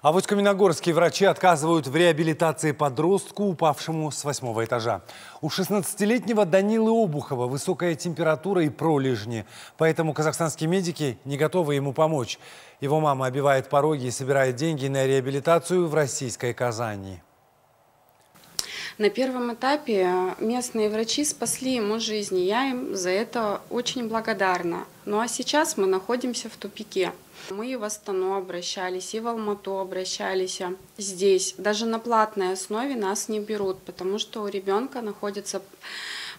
А вот каменогорские врачи отказывают в реабилитации подростку, упавшему с восьмого этажа. У 16-летнего Данилы Обухова высокая температура и пролежни. Поэтому казахстанские медики не готовы ему помочь. Его мама обивает пороги и собирает деньги на реабилитацию в российской Казани. На первом этапе местные врачи спасли ему жизнь, я им за это очень благодарна. Ну а сейчас мы находимся в тупике. Мы и в Астану обращались, и в Алмату обращались. Здесь даже на платной основе нас не берут, потому что у ребенка находится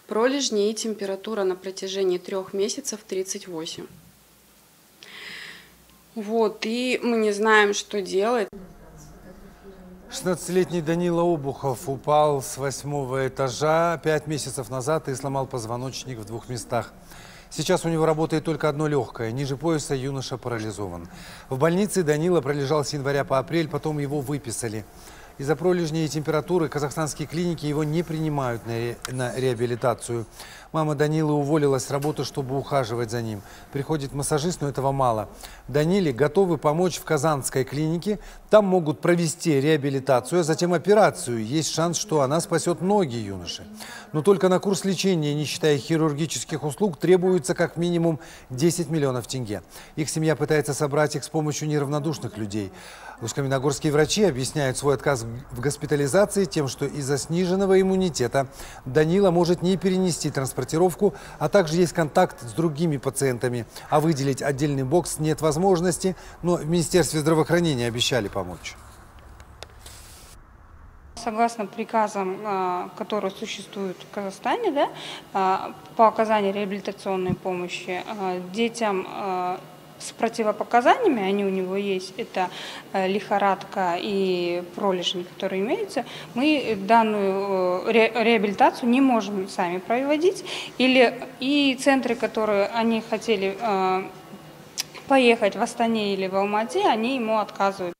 пролежни и температура на протяжении трех месяцев 38. Вот, и мы не знаем, что делать. 16-летний Данила Обухов упал с восьмого этажа пять месяцев назад и сломал позвоночник в двух местах. Сейчас у него работает только одно легкое. Ниже пояса юноша парализован. В больнице Данила пролежал с января по апрель, потом его выписали. Из-за пролежней температуры казахстанские клиники его не принимают на, ре... на реабилитацию. Мама Данилы уволилась с работы, чтобы ухаживать за ним. Приходит массажист, но этого мало. Даниле готовы помочь в Казанской клинике. Там могут провести реабилитацию, а затем операцию. Есть шанс, что она спасет ноги юноши. Но только на курс лечения, не считая хирургических услуг, требуется как минимум 10 миллионов тенге. Их семья пытается собрать их с помощью неравнодушных людей. Усть-Каменогорские врачи объясняют свой отказ в госпитализации тем, что из-за сниженного иммунитета Данила может не перенести транспортировку, а также есть контакт с другими пациентами. А выделить отдельный бокс нет возможности, но в Министерстве здравоохранения обещали помочь. Согласно приказам, а, которые существуют в Казахстане, да, а, по оказанию реабилитационной помощи а, детям с противопоказаниями, они у него есть, это э, лихорадка и пролежни, которые имеются, мы данную э, ре, реабилитацию не можем сами проводить, или и центры, которые они хотели э, поехать в Астане или в Алмате, они ему отказывают.